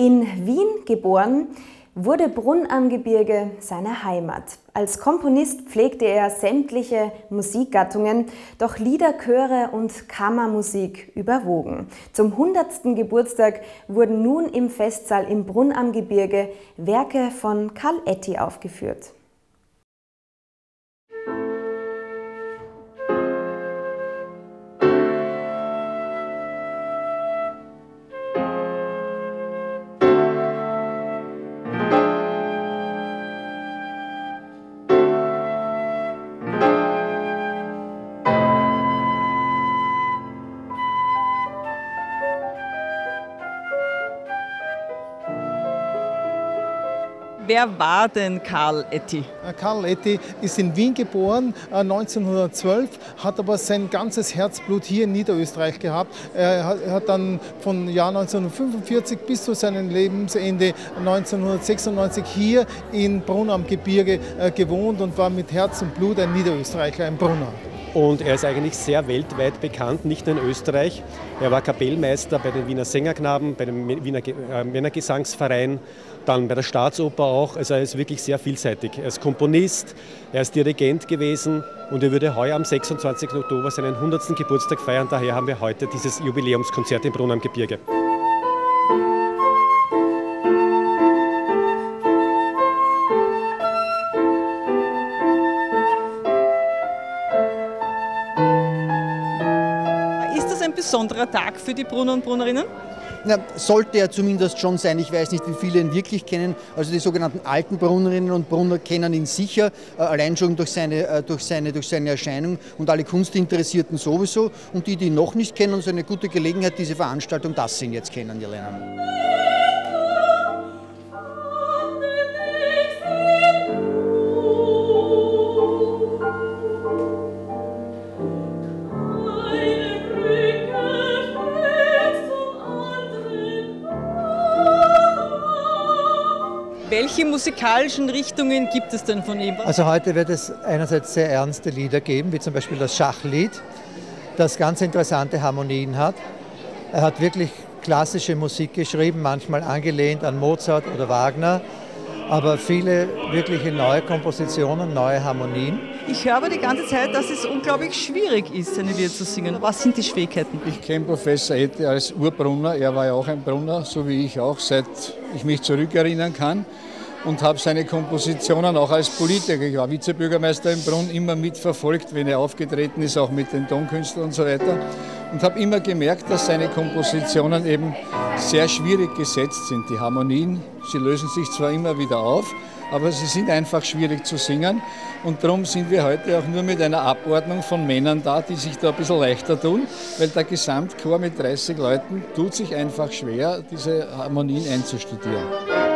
In Wien geboren, wurde Brunn am Gebirge seine Heimat. Als Komponist pflegte er sämtliche Musikgattungen, doch Lieder, Chöre und Kammermusik überwogen. Zum 100. Geburtstag wurden nun im Festsaal im Brunn am Gebirge Werke von Karl Etty aufgeführt. Wer war denn Karl Etty? Äh, Karl Etty ist in Wien geboren, 1912, äh, hat aber sein ganzes Herzblut hier in Niederösterreich gehabt. Er hat dann von Jahr 1945 bis zu seinem Lebensende 1996 hier in Brunn am Gebirge äh, gewohnt und war mit Herz und Blut ein Niederösterreicher, ein Brunner. Und er ist eigentlich sehr weltweit bekannt, nicht nur in Österreich. Er war Kapellmeister bei den Wiener Sängerknaben, bei dem Wiener Männergesangsverein, dann bei der Staatsoper auch. Also er ist wirklich sehr vielseitig. Er ist Komponist, er ist Dirigent gewesen und er würde heuer am 26. Oktober seinen 100. Geburtstag feiern. Daher haben wir heute dieses Jubiläumskonzert Brunn am Gebirge. besonderer Tag für die Brunner und Brunnerinnen? Na, sollte er zumindest schon sein. Ich weiß nicht, wie viele ihn wirklich kennen. Also die sogenannten alten Brunnerinnen und Brunner kennen ihn sicher, äh, allein schon durch seine, äh, durch, seine, durch seine Erscheinung und alle Kunstinteressierten sowieso. Und die, die ihn noch nicht kennen, ist eine gute Gelegenheit, diese Veranstaltung, dass sie ihn jetzt kennenlernen. Welche musikalischen Richtungen gibt es denn von ihm? Also heute wird es einerseits sehr ernste Lieder geben, wie zum Beispiel das Schachlied, das ganz interessante Harmonien hat. Er hat wirklich klassische Musik geschrieben, manchmal angelehnt an Mozart oder Wagner, aber viele wirkliche neue Kompositionen, neue Harmonien. Ich höre aber die ganze Zeit, dass es unglaublich schwierig ist, seine Lieder zu singen. Was sind die Schwierigkeiten? Ich kenne Professor Ette als Urbrunner. Er war ja auch ein Brunner, so wie ich auch, seit ich mich zurückerinnern kann und habe seine Kompositionen auch als Politiker, ich war Vizebürgermeister im Brunn, immer mitverfolgt, wenn er aufgetreten ist, auch mit den Tonkünstlern und so weiter. Und habe immer gemerkt, dass seine Kompositionen eben sehr schwierig gesetzt sind. Die Harmonien, sie lösen sich zwar immer wieder auf, aber sie sind einfach schwierig zu singen. Und darum sind wir heute auch nur mit einer Abordnung von Männern da, die sich da ein bisschen leichter tun, weil der Gesamtchor mit 30 Leuten tut sich einfach schwer, diese Harmonien einzustudieren.